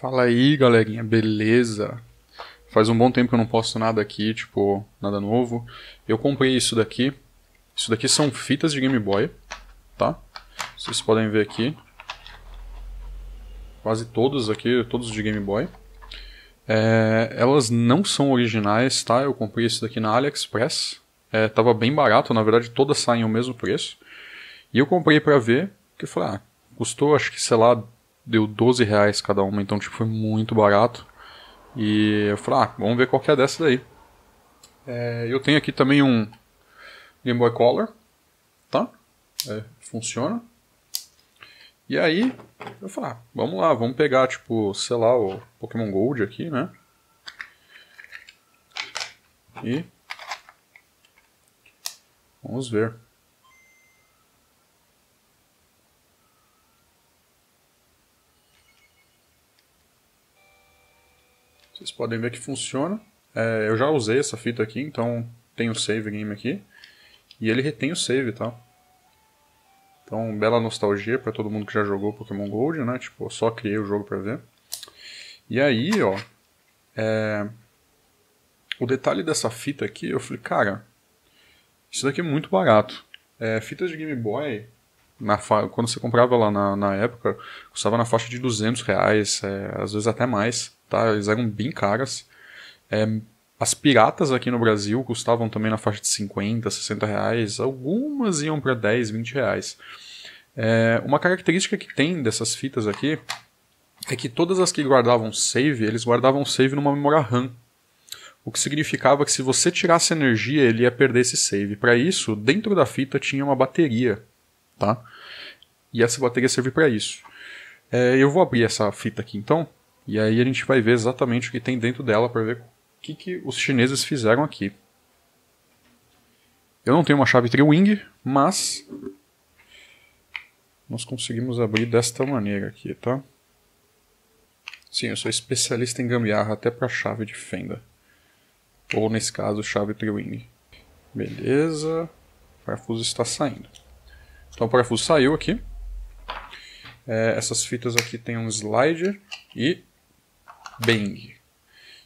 Fala aí, galerinha, beleza? Faz um bom tempo que eu não posto nada aqui, tipo, nada novo. Eu comprei isso daqui. Isso daqui são fitas de Game Boy, tá? Vocês podem ver aqui. Quase todos aqui, todos de Game Boy. É, elas não são originais, tá? Eu comprei isso daqui na AliExpress. É, tava bem barato, na verdade todas saem o mesmo preço. E eu comprei pra ver, porque eu falei, ah, custou acho que, sei lá, deu 12 reais cada uma, então tipo, foi muito barato. E eu falei, ah, vamos ver qual que é dessa daí. É, eu tenho aqui também um Game Boy Color, tá? É, funciona. E aí, eu falei, ah, vamos lá, vamos pegar, tipo, sei lá, o Pokémon Gold aqui, né? E vamos ver. Vocês podem ver que funciona. É, eu já usei essa fita aqui, então tem o save game aqui. E ele retém o save, tá? Então, bela nostalgia para todo mundo que já jogou Pokémon Gold, né? Tipo, eu só criei o jogo para ver. E aí, ó, é... o detalhe dessa fita aqui, eu falei, cara, isso daqui é muito barato. É, fitas de Game Boy, na fa... quando você comprava lá na, na época, custava na faixa de 200 reais, é, às vezes até mais tá? Eles eram bem caras. É, as piratas aqui no Brasil custavam também na faixa de 50, 60 reais. Algumas iam para 10, 20 reais. É, uma característica que tem dessas fitas aqui é que todas as que guardavam save, eles guardavam save numa memória RAM. O que significava que se você tirasse energia, ele ia perder esse save. Para isso, dentro da fita tinha uma bateria, tá? E essa bateria serve para isso. É, eu vou abrir essa fita aqui então. E aí a gente vai ver exatamente o que tem dentro dela para ver o que, que os chineses fizeram aqui. Eu não tenho uma chave Triwing, mas nós conseguimos abrir desta maneira aqui, tá? Sim, eu sou especialista em gambiarra até para chave de fenda. Ou nesse caso, chave Triwing. Beleza. O parafuso está saindo. Então o parafuso saiu aqui. É, essas fitas aqui tem um slider e Bang.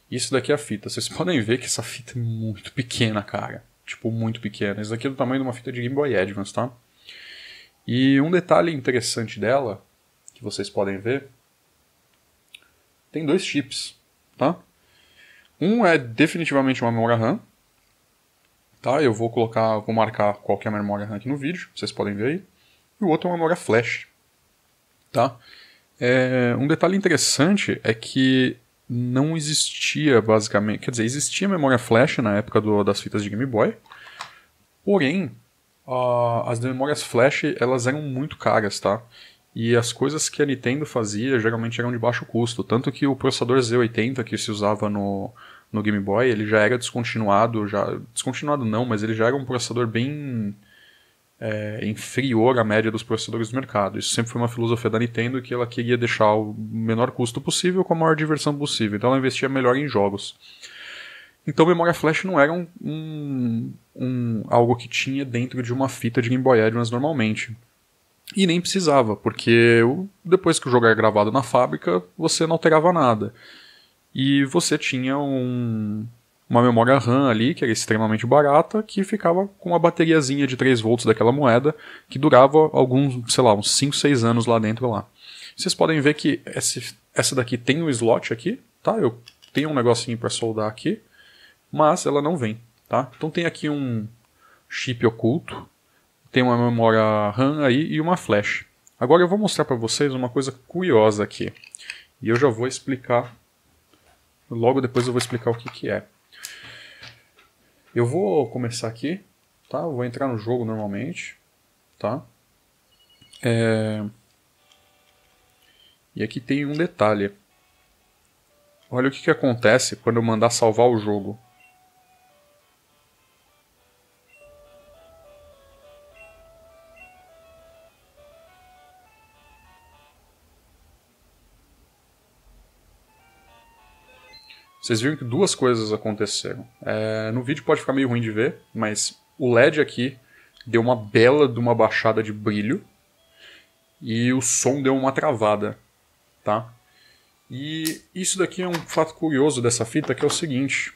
Isso daqui é a fita. Vocês podem ver que essa fita é muito pequena, cara. Tipo, muito pequena. Isso daqui é do tamanho de uma fita de Game Boy Advance, tá? E um detalhe interessante dela, que vocês podem ver, tem dois chips, tá? Um é definitivamente uma memória RAM, tá? Eu vou colocar, vou marcar qual é a memória RAM aqui no vídeo, vocês podem ver aí. E o outro é uma memória flash, tá? É, um detalhe interessante é que não existia basicamente, quer dizer, existia memória flash na época do, das fitas de Game Boy, porém uh, as memórias flash elas eram muito caras, tá? E as coisas que a Nintendo fazia geralmente eram de baixo custo, tanto que o processador Z80 que se usava no, no Game Boy, ele já era descontinuado, já descontinuado não, mas ele já era um processador bem é, inferior à média dos processadores do mercado. Isso sempre foi uma filosofia da Nintendo que ela queria deixar o menor custo possível com a maior diversão possível. Então ela investia melhor em jogos. Então memória flash não era um, um, um, algo que tinha dentro de uma fita de Game Boy Advance normalmente. E nem precisava, porque depois que o jogo era gravado na fábrica, você não alterava nada. E você tinha um, uma memória RAM ali, que era extremamente barata, que ficava com uma bateriazinha de 3 volts daquela moeda, que durava alguns, sei lá, uns 5, 6 anos lá dentro lá. Vocês podem ver que esse, essa daqui tem um slot aqui, tá? Eu tenho um negocinho para soldar aqui, mas ela não vem, tá? Então tem aqui um chip oculto, tem uma memória RAM aí e uma flash. Agora eu vou mostrar para vocês uma coisa curiosa aqui. E eu já vou explicar, logo depois eu vou explicar o que, que é. Eu vou começar aqui, tá? Eu vou entrar no jogo normalmente, tá? É... E aqui tem um detalhe. Olha o que, que acontece quando eu mandar salvar o jogo. Vocês viram que duas coisas aconteceram. É, no vídeo pode ficar meio ruim de ver, mas o LED aqui deu uma bela de uma baixada de brilho e o som deu uma travada, tá? E isso daqui é um fato curioso dessa fita, que é o seguinte.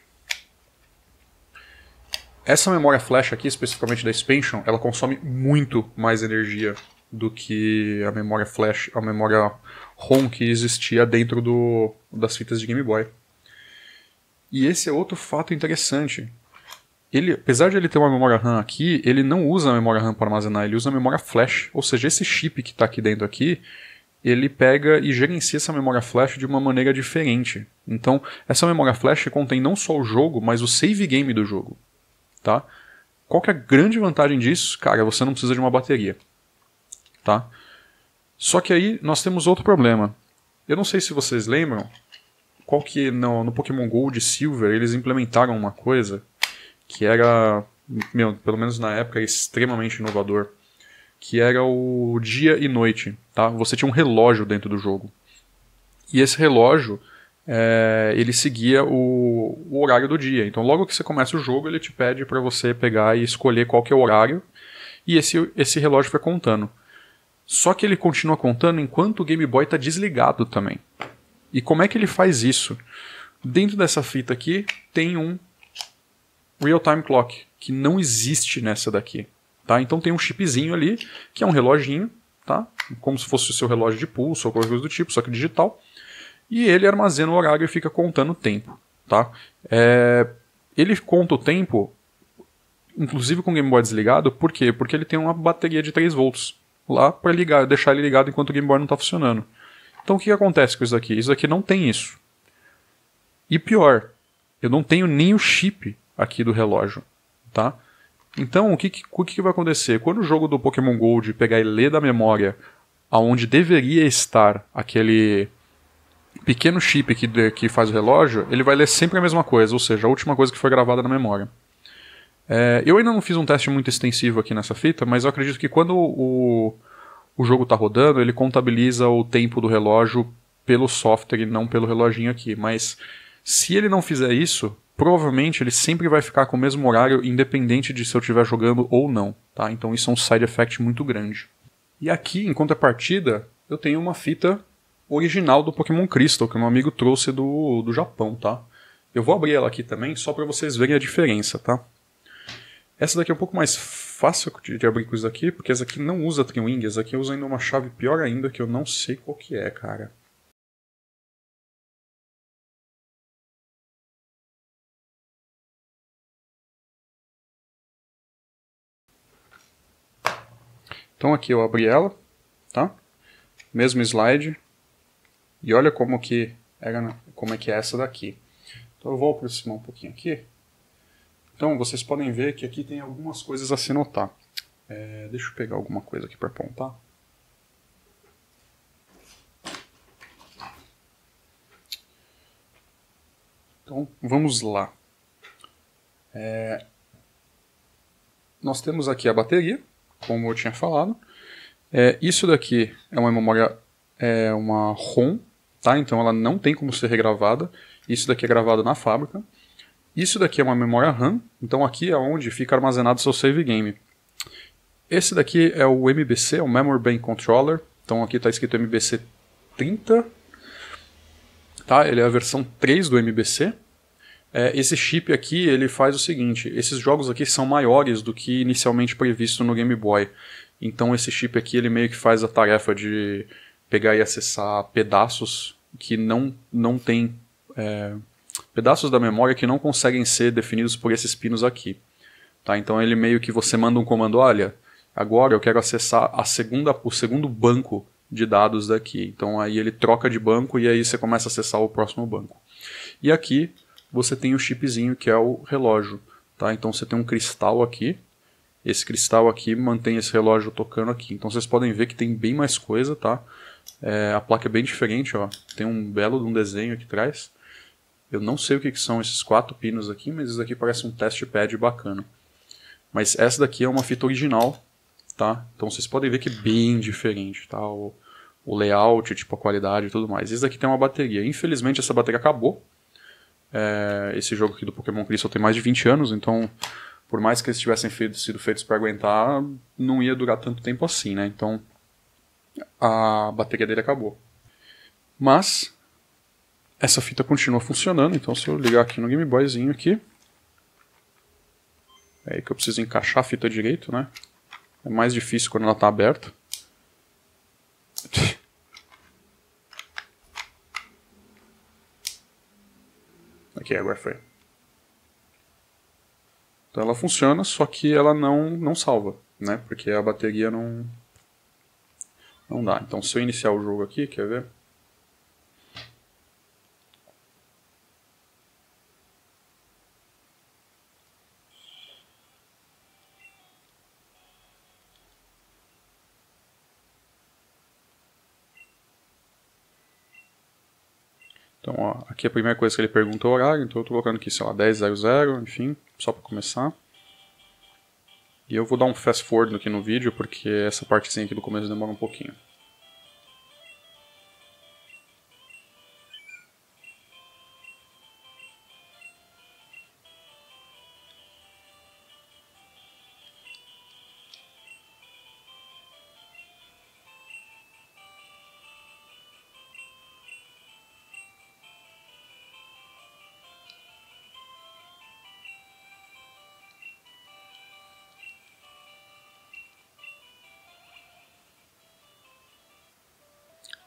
Essa memória flash aqui, especificamente da Expansion, ela consome muito mais energia do que a memória flash, a memória ROM que existia dentro do, das fitas de Game Boy. E esse é outro fato interessante. Ele, apesar de ele ter uma memória RAM aqui, ele não usa a memória RAM para armazenar, ele usa a memória flash. Ou seja, esse chip que está aqui dentro aqui, ele pega e gerencia essa memória flash de uma maneira diferente. Então, essa memória flash contém não só o jogo, mas o save game do jogo tá? Qual que é a grande vantagem disso? Cara, você não precisa de uma bateria, tá? Só que aí nós temos outro problema. Eu não sei se vocês lembram, qual que no, no Pokémon Gold e Silver eles implementaram uma coisa que era, meu, pelo menos na época, extremamente inovador, que era o dia e noite, tá? Você tinha um relógio dentro do jogo. E esse relógio é, ele seguia o, o, horário do dia. Então, logo que você começa o jogo, ele te pede para você pegar e escolher qual que é o horário, e esse, esse relógio vai contando. Só que ele continua contando enquanto o Game Boy está desligado também. E como é que ele faz isso? Dentro dessa fita aqui tem um Real Time Clock, que não existe nessa daqui. Tá? Então tem um chipzinho ali, que é um reloginho, tá? como se fosse o seu relógio de pulso ou qualquer coisa do tipo, só que digital e ele armazena o horário e fica contando o tempo. Tá? É, ele conta o tempo, inclusive com o Game Boy desligado, por quê? Porque ele tem uma bateria de 3 volts lá para ligar, deixar ele ligado enquanto o Game Boy não está funcionando. Então o que, acontece com isso aqui? Isso aqui não tem isso. E pior, eu não tenho nem o chip aqui do relógio, tá? Então, o que, que, o que vai acontecer? Quando o jogo do Pokémon Gold pegar e ler da memória aonde deveria estar aquele pequeno chip que, que faz o relógio, ele vai ler sempre a mesma coisa, ou seja, a última coisa que foi gravada na memória. É, eu ainda não fiz um teste muito extensivo aqui nessa fita, mas eu acredito que quando o, o jogo está rodando, ele contabiliza o tempo do relógio pelo software e não pelo reloginho aqui. Mas se ele não fizer isso, provavelmente ele sempre vai ficar com o mesmo horário, independente de se eu estiver jogando ou não. Tá? Então isso é um side effect muito grande. E aqui, em contrapartida, eu tenho uma fita original do Pokémon Crystal, que meu amigo trouxe do, do Japão, tá? Eu vou abrir ela aqui também, só para vocês verem a diferença, tá? Essa daqui é um pouco mais fácil de, de abrir com isso aqui, porque essa aqui não usa Trinwing, essa aqui usa ainda uma chave pior ainda, que eu não sei qual que é, cara. Então aqui eu abri ela, tá? Mesmo slide, e olha como que era, como é que é essa daqui. Então eu vou aproximar um pouquinho aqui. Então vocês podem ver que aqui tem algumas coisas a se notar. É, deixa eu pegar alguma coisa aqui para apontar. Então vamos lá. É, nós temos aqui a bateria, como eu tinha falado. É, isso daqui é uma memória, é uma ROM tá? Então ela não tem como ser regravada. Isso daqui é gravado na fábrica. Isso daqui é uma memória RAM, então aqui é onde fica armazenado seu save game. Esse daqui é o MBC, é o Memory Bank Controller. Então aqui está escrito MBC 30. Tá? Ele é a versão 3 do MBC. É, esse chip aqui ele faz o seguinte: esses jogos aqui são maiores do que inicialmente previsto no Game Boy. Então esse chip aqui ele meio que faz a tarefa de pegar e acessar pedaços que não, não tem. É, pedaços da memória que não conseguem ser definidos por esses pinos aqui. Tá? Então ele meio que você manda um comando, olha, agora eu quero acessar a segunda, o segundo banco de dados daqui. Então aí ele troca de banco e aí você começa a acessar o próximo banco. E aqui você tem o chipzinho que é o relógio. Tá? Então você tem um cristal aqui. Esse cristal aqui mantém esse relógio tocando aqui. Então vocês podem ver que tem bem mais coisa, tá? É, a placa é bem diferente, ó. Tem um belo um desenho aqui atrás. Eu não sei o que, que são esses quatro pinos aqui, mas isso aqui parece um test pad bacana. Mas essa daqui é uma fita original, tá? Então vocês podem ver que é bem diferente, tá? O, o layout, tipo a qualidade e tudo mais. Esse daqui tem uma bateria. Infelizmente essa bateria acabou. É, esse jogo aqui do Pokémon Crystal tem mais de 20 anos, então por mais que eles tivessem feito, sido feitos para aguentar, não ia durar tanto tempo assim, né? Então a bateria dele acabou. Mas essa fita continua funcionando, então se eu ligar aqui no Game Boyzinho aqui, é aí que eu preciso encaixar a fita direito, né? É mais difícil quando ela está aberta. Aqui, agora foi. Então ela funciona, só que ela não, não salva, né? Porque a bateria não, não dá. Então se eu iniciar o jogo aqui, quer ver? Então, ó, aqui a primeira coisa que ele pergunta é o horário, então eu estou colocando aqui, sei lá, 10.00, enfim, só para começar. E eu vou dar um fast forward aqui no vídeo, porque essa partezinha aqui do começo demora um pouquinho.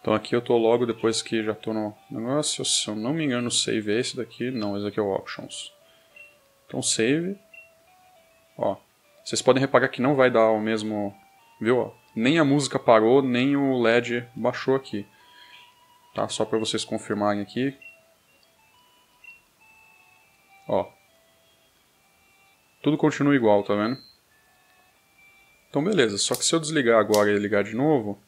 Então aqui eu estou logo depois que já estou no negócio, se eu não me engano o save é esse daqui, não, esse aqui é o options. Então save, ó, vocês podem reparar que não vai dar o mesmo, viu, nem a música parou, nem o LED baixou aqui. Tá, só para vocês confirmarem aqui. Ó. Tudo continua igual, tá vendo? Então beleza, só que se eu desligar agora e ligar de novo,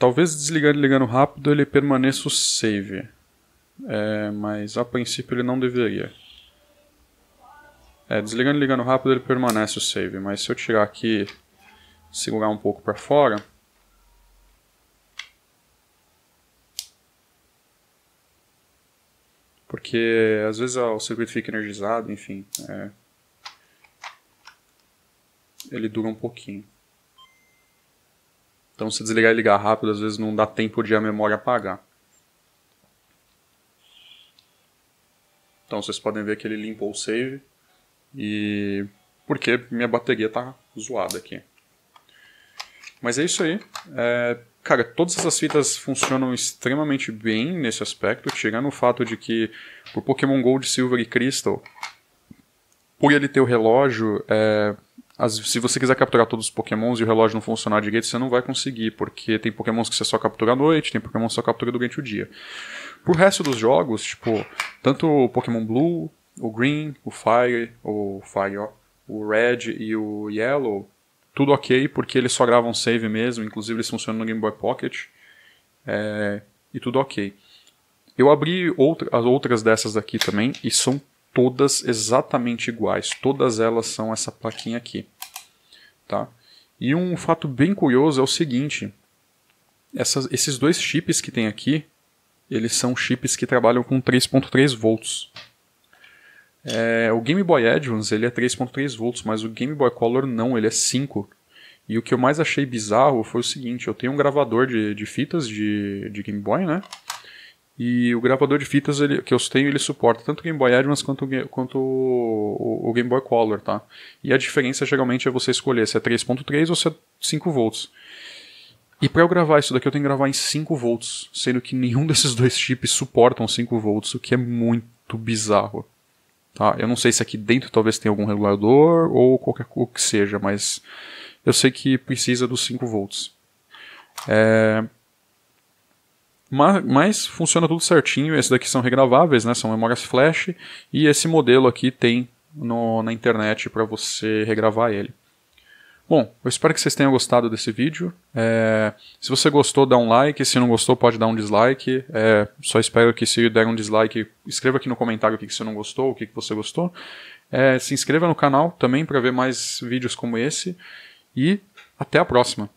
Talvez desligando e ligando rápido ele permaneça o save. É, mas a princípio ele não deveria. É, desligando e ligando rápido ele permanece o save, mas se eu tirar aqui segurar um pouco para fora, porque às vezes o circuito fica energizado, enfim, é, ele dura um pouquinho. Então se desligar e ligar rápido, às vezes não dá tempo de a memória apagar. Então vocês podem ver que ele limpou o save e porque minha bateria está zoada aqui. Mas é isso aí. É, cara, todas essas fitas funcionam extremamente bem nesse aspecto, tirando o fato de que o Pokémon Gold, Silver e Crystal, por ele ter o relógio, é, as, se você quiser capturar todos os pokémons e o relógio não funcionar direito, você não vai conseguir, porque tem pokémons que você só captura à noite, tem pokémons que só captura durante o dia. Pro resto dos jogos, tipo, tanto o Pokémon Blue, o Green, o Fire, o Fire, ó, o Red e o Yellow, tudo ok, porque eles só gravam save mesmo, inclusive eles funcionam no Game Boy Pocket, é, e tudo ok. Eu abri outra, as outras dessas aqui também, e são todas exatamente iguais. Todas elas são essa plaquinha aqui. Tá? E um fato bem curioso é o seguinte: essas, esses dois chips que tem aqui, eles são chips que trabalham com 3.3 volts. É, o Game Boy Advance ele é 3.3 volts, mas o Game Boy Color não, ele é 5. E o que eu mais achei bizarro foi o seguinte: eu tenho um gravador de, de fitas de, de Game Boy, né? E o gravador de fitas ele, que eu tenho, ele suporta tanto o Game Boy Advance quanto, quanto o, o, o, Game Boy Color, tá? E a diferença geralmente é você escolher se é 3.3 ou se é 5 volts. E para eu gravar isso daqui eu tenho que gravar em 5 volts, sendo que nenhum desses dois chips suportam 5 volts, o que é muito bizarro. Tá? Eu não sei se aqui dentro talvez tenha algum regulador ou qualquer coisa que seja, mas eu sei que precisa dos 5 volts. É, mas, mas, funciona tudo certinho. Esses daqui são regraváveis, né? São memórias flash. E esse modelo aqui tem no, na internet para você regravar ele. Bom, eu espero que vocês tenham gostado desse vídeo. É, se você gostou, dá um like. Se não gostou, pode dar um dislike. É, só espero que se der um dislike, escreva aqui no comentário o que, que você não gostou, o que, que você gostou. É, se inscreva no canal também para ver mais vídeos como esse. E até a próxima.